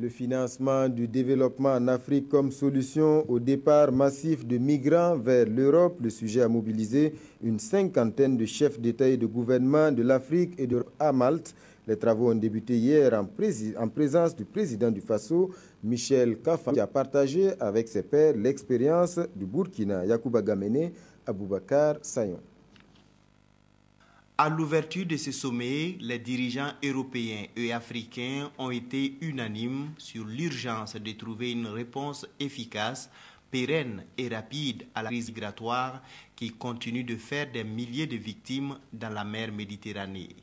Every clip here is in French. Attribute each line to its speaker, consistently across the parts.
Speaker 1: Le financement du développement en Afrique comme solution au départ massif de migrants vers l'Europe, le sujet a mobilisé une cinquantaine de chefs d'État et de gouvernement de l'Afrique et de à Malte. Les travaux ont débuté hier en, en présence du président du FASO, Michel Kafa, qui a partagé avec ses pairs l'expérience du Burkina, Yacouba Gamene, Aboubakar Sayon.
Speaker 2: À l'ouverture de ce sommet, les dirigeants européens et africains ont été unanimes sur l'urgence de trouver une réponse efficace, pérenne et rapide à la crise migratoire qui continue de faire des milliers de victimes dans la mer Méditerranée.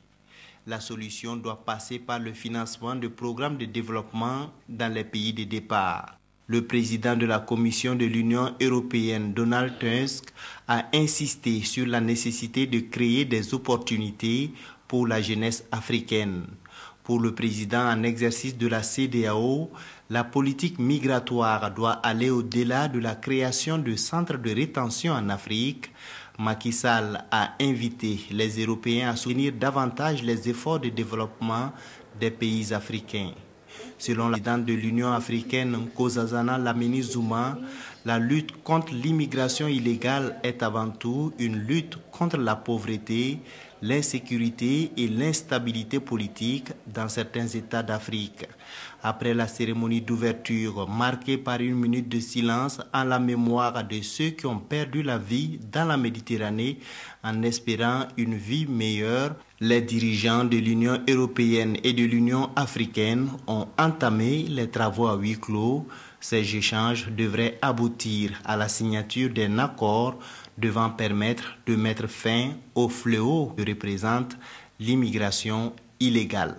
Speaker 2: La solution doit passer par le financement de programmes de développement dans les pays de départ. Le président de la Commission de l'Union européenne, Donald Tusk, a insisté sur la nécessité de créer des opportunités pour la jeunesse africaine. Pour le président en exercice de la CDAO, la politique migratoire doit aller au-delà de la création de centres de rétention en Afrique. Macky Sall a invité les Européens à soutenir davantage les efforts de développement des pays africains. Selon la présidente de l'Union africaine, Kozazana Lamini Zuma, la lutte contre l'immigration illégale est avant tout une lutte contre la pauvreté, l'insécurité et l'instabilité politique dans certains États d'Afrique. Après la cérémonie d'ouverture marquée par une minute de silence en la mémoire de ceux qui ont perdu la vie dans la Méditerranée en espérant une vie meilleure, les dirigeants de l'Union européenne et de l'Union africaine ont entamé les travaux à huis clos. Ces échanges devraient aboutir à la signature d'un accord devant permettre de mettre fin au fléau que représente l'immigration illégale.